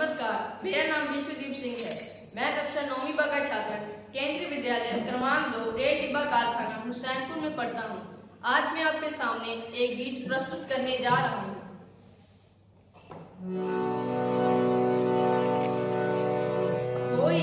नमस्कार, मेरा नाम विश्वदीप सिंह है। मैं कक्षा नौवीं बा का छात्र, केंद्रीय विद्यालय क्रमांक दो रेड डिब्बा कारखाना हुसैनपुर में पढ़ता हूँ। आज मैं आपके सामने एक गीत प्रस्तुत करने जा रहा हूँ। कोई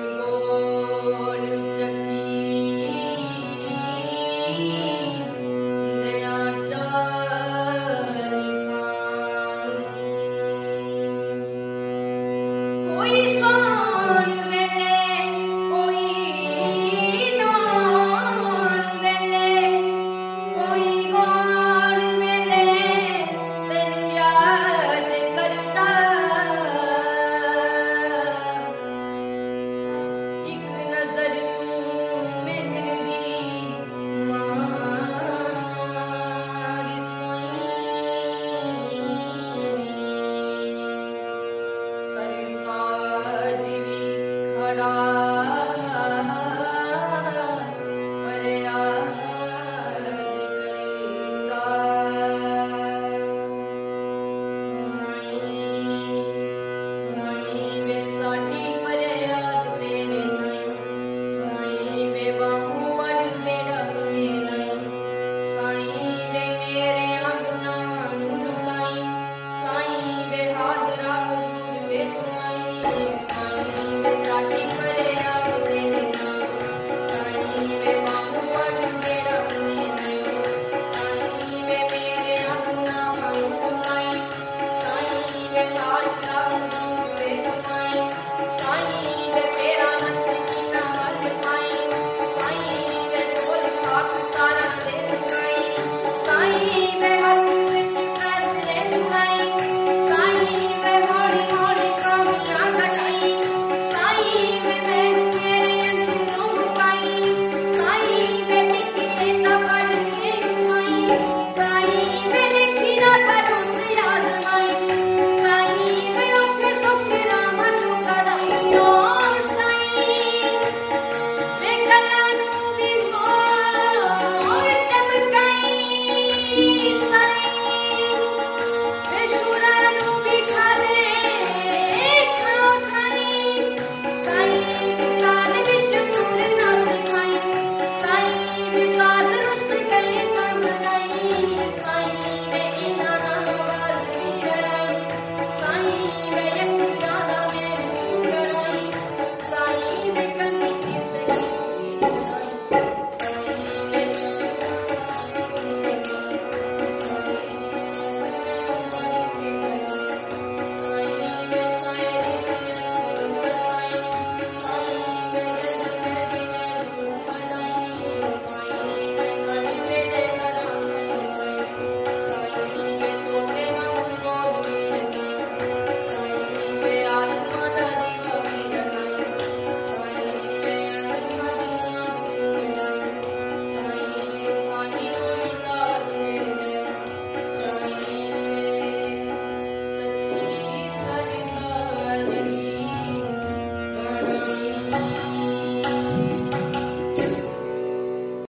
Lord.